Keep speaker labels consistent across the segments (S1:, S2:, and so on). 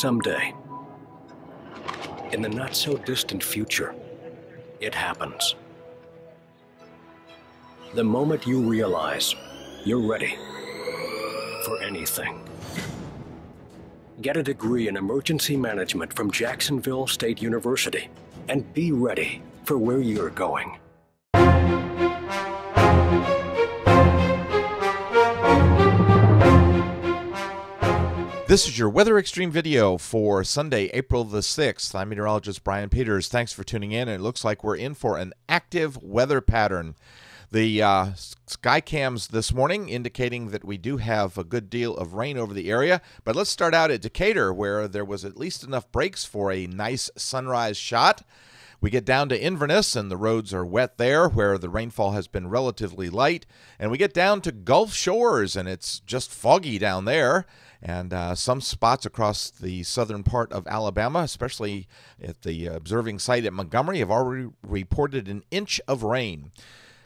S1: someday, in the not so distant future, it happens. The moment you realize you're ready for anything. Get a degree in emergency management from Jacksonville State University and be ready for where you're going.
S2: This is your Weather Xtreme video for Sunday, April the 6th. I'm meteorologist Brian Peters. Thanks for tuning in. It looks like we're in for an active weather pattern. The uh, sky cams this morning indicating that we do have a good deal of rain over the area. But let's start out at Decatur, where there was at least enough breaks for a nice sunrise shot. We get down to Inverness, and the roads are wet there, where the rainfall has been relatively light. And we get down to Gulf Shores, and it's just foggy down there and uh, some spots across the southern part of Alabama, especially at the observing site at Montgomery, have already reported an inch of rain.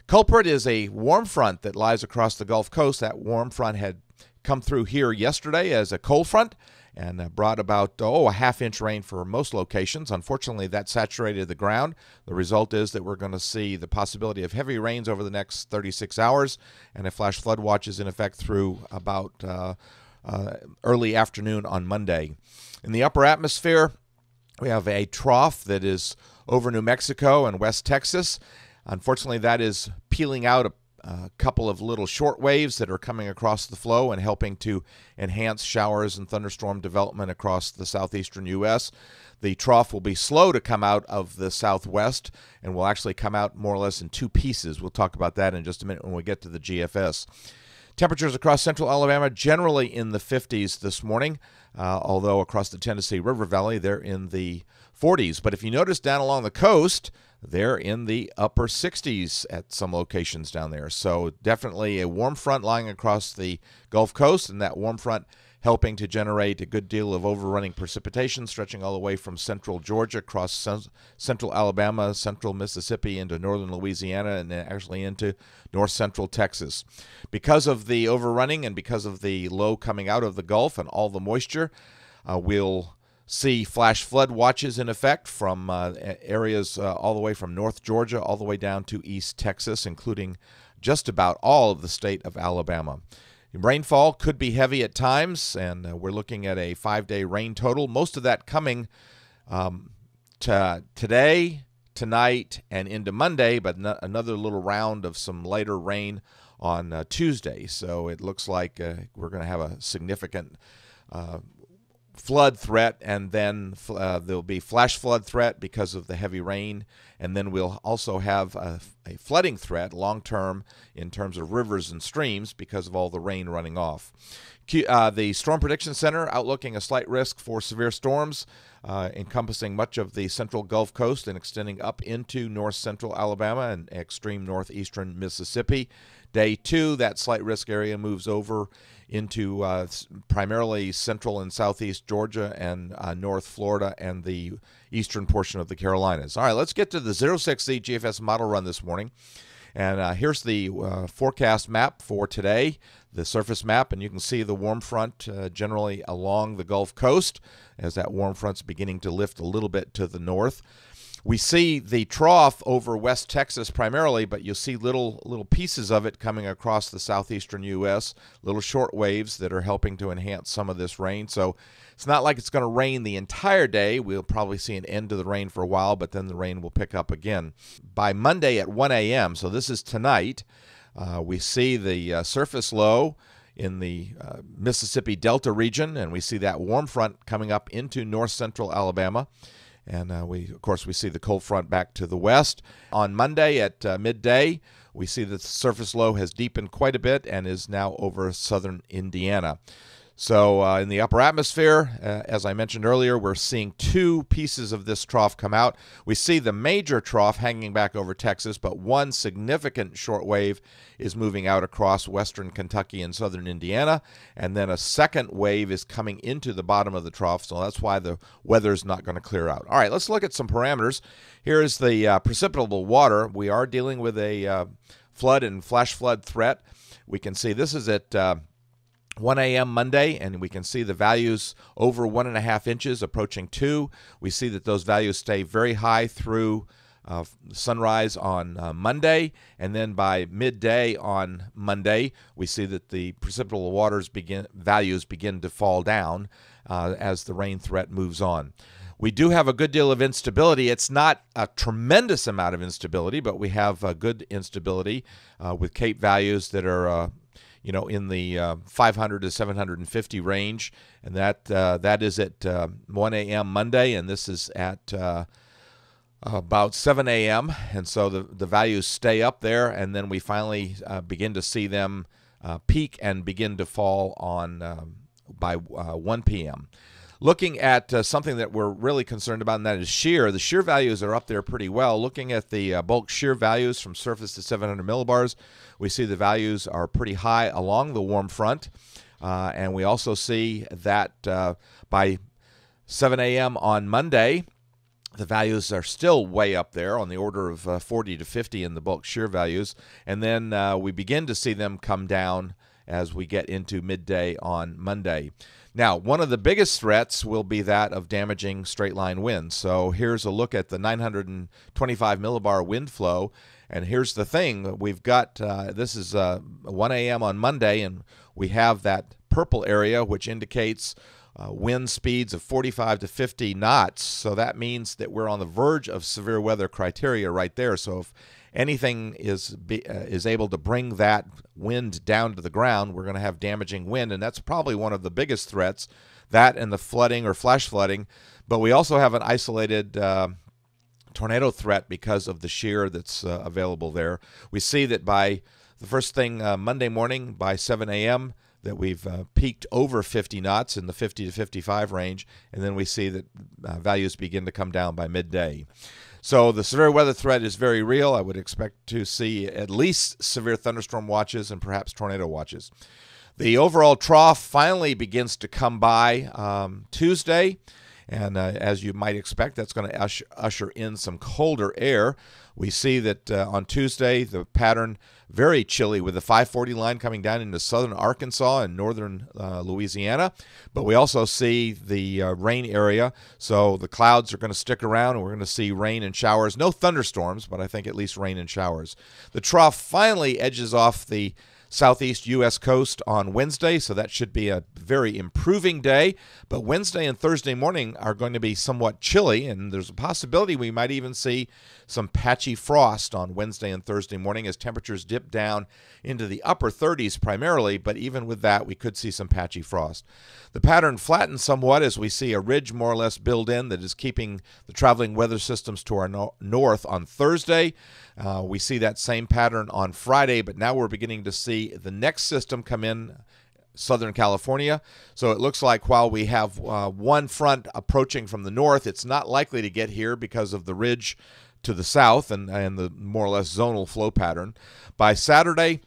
S2: Culprit is a warm front that lies across the Gulf Coast. That warm front had come through here yesterday as a cold front and uh, brought about oh a half inch rain for most locations. Unfortunately, that saturated the ground. The result is that we're going to see the possibility of heavy rains over the next 36 hours, and a flash flood watch is in effect through about uh, uh, early afternoon on Monday. In the upper atmosphere, we have a trough that is over New Mexico and West Texas. Unfortunately, that is peeling out a, couple of little short waves that are coming across the flow and helping to enhance showers and thunderstorm development across the southeastern U.S. The trough will be slow to come out of the southwest and will actually come out more or less in two pieces. We'll talk about that in just a minute when we get to the GFS. Temperatures across central Alabama generally in the 50s this morning, uh, although across the Tennessee River Valley they're in the 40s. But if you notice down along the coast, they're in the upper 60s at some locations down there. So definitely a warm front lying across the Gulf Coast, and that warm front helping to generate a good deal of overrunning precipitation stretching all the way from central Georgia across central Alabama, central Mississippi into northern Louisiana, and then actually into north central Texas. Because of the overrunning and because of the low coming out of the Gulf and all the moisture, uh, we'll see flash flood watches in effect from uh, areas uh, all the way from North Georgia all the way down to East Texas, including just about all of the state of Alabama. Rainfall could be heavy at times, and uh, we're looking at a five day rain total. Most of that coming um, to today, tonight, and into Monday, but no, another little round of some lighter rain on uh, Tuesday. So it looks like uh, we're going to have a significant uh, flood threat, and then uh, there'll be flash flood threat because of the heavy rain, and then we'll also have a, a flooding threat long term in terms of rivers and streams because of all the rain running off. Uh, the Storm Prediction Center outlooking a slight risk for severe storms, uh, encompassing much of the central Gulf Coast and extending up into north central Alabama and extreme northeastern Mississippi. Day two, that slight risk area moves over into uh, primarily central and southeast Georgia and uh, north Florida and the eastern portion of the Carolinas. All right, let's get to the 06Z GFS model run this morning. And uh, here's the uh, forecast map for today, the surface map, and you can see the warm front uh, generally along the Gulf Coast as that warm front's beginning to lift a little bit to the north. We see the trough over West Texas primarily, but you'll see little little pieces of it coming across the southeastern U.S. Little short waves that are helping to enhance some of this rain. So it's not like it's going to rain the entire day. We'll probably see an end to the rain for a while, but then the rain will pick up again by Monday at 1 a.m. So this is tonight. Uh, we see the uh, surface low in the uh, Mississippi Delta region, and we see that warm front coming up into north central Alabama. And uh, we, of course, we see the cold front back to the west. On Monday at uh, midday, we see that the surface low has deepened quite a bit and is now over southern Indiana. So, uh, in the upper atmosphere, uh, as I mentioned earlier, we're seeing two pieces of this trough come out. We see the major trough hanging back over Texas, but one significant short wave is moving out across western Kentucky and southern Indiana. And then a second wave is coming into the bottom of the trough. So, that's why the weather is not going to clear out. All right, let's look at some parameters. Here is the uh, precipitable water. We are dealing with a uh, flood and flash flood threat. We can see this is at uh, 1 a.m. Monday, and we can see the values over one and a half inches approaching two. We see that those values stay very high through uh, sunrise on uh, Monday, and then by midday on Monday, we see that the precipitable waters begin values begin to fall down uh, as the rain threat moves on. We do have a good deal of instability. It's not a tremendous amount of instability, but we have a good instability uh, with CAPE values that are uh, you know, in the uh, 500 to 750 range, and that uh, that is at uh, 1 a.m. Monday, and this is at uh, about 7 a.m. And so the the values stay up there, and then we finally uh, begin to see them uh, peak and begin to fall on um, by 1 p.m. Looking at uh, something that we're really concerned about, and that is shear. The shear values are up there pretty well. Looking at the uh, bulk shear values from surface to 700 millibars, we see the values are pretty high along the warm front. Uh, and we also see that uh, by 7 a.m. on Monday, the values are still way up there on the order of uh, 40 to 50 in the bulk shear values. And then uh, we begin to see them come down as we get into midday on Monday. Now, one of the biggest threats will be that of damaging straight line winds. So here's a look at the 925 millibar wind flow. And here's the thing we've got uh, this is uh, 1 a.m. on Monday, and we have that purple area, which indicates uh, wind speeds of 45 to 50 knots. So that means that we're on the verge of severe weather criteria right there. So if anything is be, uh, is able to bring that wind down to the ground, we're going to have damaging wind, and that's probably one of the biggest threats. That and the flooding or flash flooding, but we also have an isolated. Uh, tornado threat because of the shear that's uh, available there. We see that by the first thing uh, Monday morning by 7 a.m., that we've uh, peaked over 50 knots in the 50 to 55 range, and then we see that uh, values begin to come down by midday. So the severe weather threat is very real. I would expect to see at least severe thunderstorm watches and perhaps tornado watches. The overall trough finally begins to come by um, Tuesday. And uh, as you might expect, that's going to usher, usher, in some colder air. We see that uh, on Tuesday, the pattern very chilly with the 540 line coming down into southern Arkansas and northern uh, Louisiana. But we also see the uh, rain area. So the clouds are going to stick around and we're going to see rain and showers. No thunderstorms, but I think at least rain and showers. The trough finally edges off the southeast U.S. coast on Wednesday, so that should be a very improving day. But Wednesday and Thursday morning are going to be somewhat chilly, and there's a possibility we might even see some patchy frost on Wednesday and Thursday morning as temperatures dip down into the upper 30s primarily, but even with that, we could see some patchy frost. The pattern flattens somewhat as we see a ridge more or less build in that is keeping the traveling weather systems to our no- north on Thursday. Uh, we see that same pattern on Friday, but now we're beginning to see the next system come in Southern California. So it looks like while we have uh, one front approaching from the north, it's not likely to get here because of the ridge to the south and, and the more or less zonal flow pattern. By Saturday,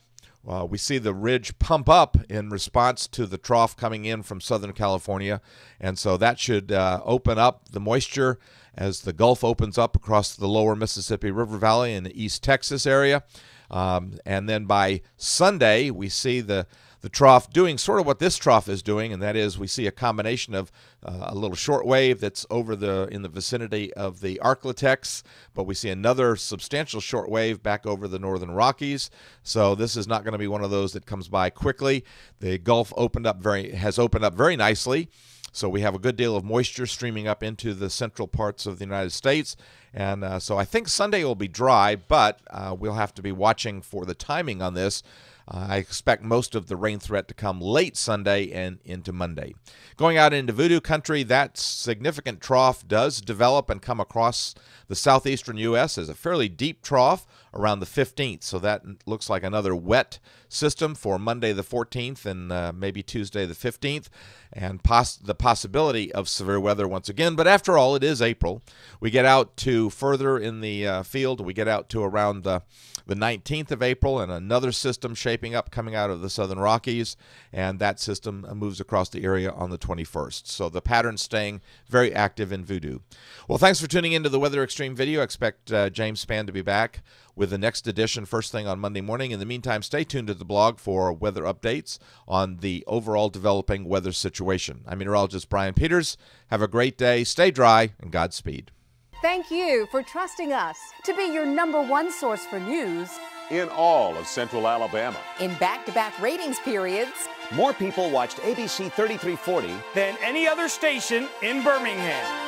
S2: uh, we see the ridge pump up in response to the trough coming in from Southern California. And so that should uh, open up the moisture as the Gulf opens up across the lower Mississippi River Valley in the East Texas area. Um, and then by Sunday, we see the the trough doing sort of what this trough is doing, and that is we see a combination of uh, a little short wave that's over the in the vicinity of the Arklatex, but we see another substantial short wave back over the northern Rockies. So this is not going to be one of those that comes by quickly. The Gulf opened up very has opened up very nicely. So we have a good deal of moisture streaming up into the central parts of the United States. And uh, so I think Sunday will be dry, but uh, we'll have to be watching for the timing on this uh, I expect most of the rain threat to come late Sunday and into Monday. Going out into voodoo country, that significant trough does develop and come across the southeastern U.S. as a fairly deep trough around the 15th. So that looks like another wet system for Monday the 14th and uh, maybe Tuesday the 15th, and pos- the possibility of severe weather once again. But after all, it is April. We get out to further in the uh, field, we get out to around the, the 19th of April, and another system shaping up coming out of the southern Rockies, and that system moves across the area on the 21st. So the pattern staying very active in voodoo. Well, thanks for tuning into the Weather Xtreme video. I expect uh, James Spann to be back with the next edition first thing on Monday morning. In the meantime, stay tuned to the blog for weather updates on the overall developing weather situation. I'm meteorologist Brian Peters. Have a great day, stay dry, and Godspeed.
S3: Thank you for trusting us to be your number one source for news
S4: in all of central Alabama.
S3: In back to back ratings periods,
S5: more people watched ABC 3340
S6: than any other station in Birmingham.